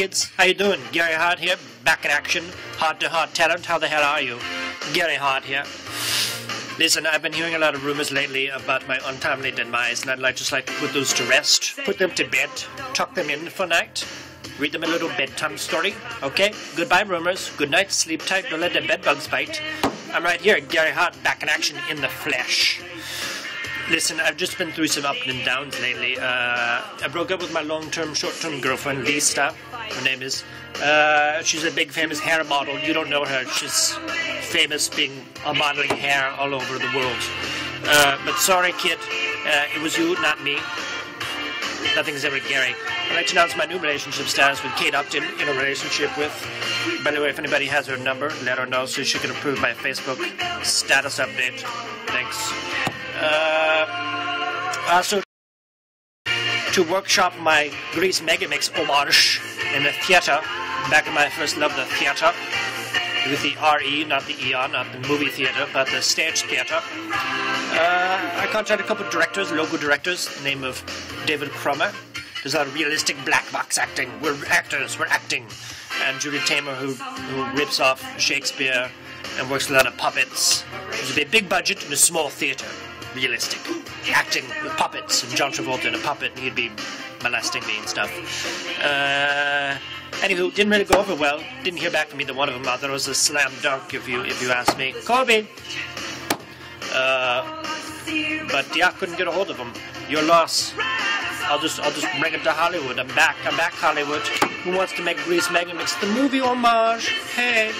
kids. How you doing? Gary Hart here, back in action. Heart to heart talent. How the hell are you? Gary Hart here. Listen, I've been hearing a lot of rumors lately about my untimely demise, and I'd like just like to put those to rest, put them to bed, tuck them in for night read them a little bedtime story. Okay? Goodbye, rumors. Good night. Sleep tight. Don't let the bedbugs bite. I'm right here, Gary Hart, back in action in the flesh. Listen, I've just been through some ups and downs lately. Uh, I broke up with my long-term, short-term girlfriend, Lisa. Her name is. Uh, she's a big, famous hair model. You don't know her. She's famous being a modeling hair all over the world. Uh, but sorry, kid. Uh, it was you, not me. Nothing's ever Gary. I'd like to announce my new relationship status with Kate Upton in a relationship with. By the way, if anybody has her number, let her know so she can approve my Facebook status update. Thanks. Uh, also, to workshop my Grease Megamix homage in the theater, back in my first love, the theater, with the RE, not the ER, not the movie theater, but the stage theater. Uh, I contacted a couple of directors, local directors, name of David Cromer. There's a lot of realistic black box acting. We're actors, we're acting. And Julie Taymor, who, who rips off Shakespeare and works with a lot of puppets. There's a big budget in a small theater realistic. Acting with puppets, and John Travolta in a puppet, and he'd be molesting me and stuff. Uh, anywho, didn't really go over well. Didn't hear back from either one of them. I thought it was a slam dunk, if you if you ask me. Colby. Uh, but yeah, couldn't get a hold of him. Your loss. I'll just I'll just bring it to Hollywood. I'm back. I'm back, Hollywood. Who wants to make Grease Megamix the movie homage? Hey.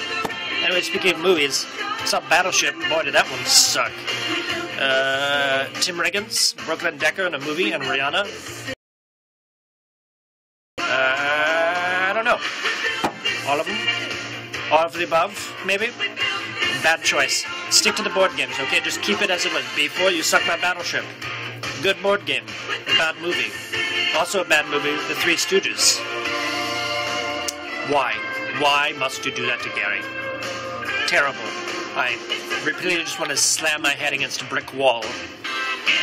Anyway, speaking of movies, saw Battleship. Boy, did that one suck. Uh, Tim Riggins, Brooklyn Decker in a movie, and Rihanna. Uh, I don't know. All of them? All of the above, maybe? Bad choice. Stick to the board games, okay? Just keep it as it was. Before you suck my battleship. Good board game. a Bad movie. Also a bad movie, The Three Stooges. Why? Why must you do that to Gary? Terrible. I repeatedly just want to slam my head against a brick wall.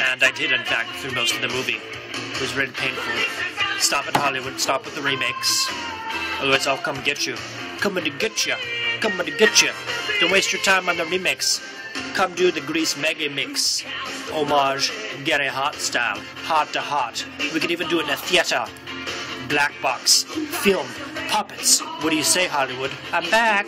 And I did, in fact, through most of the movie. It was really painful. Stop at Hollywood, stop with the remakes. Otherwise, I'll come get you. Coming to get you. Coming to get you. Don't waste your time on the remakes. Come do the Grease Mega Mix. Homage, Gary Hart style. Heart to heart. We could even do it in a theater. Black box. Film. Puppets. What do you say, Hollywood? I'm back.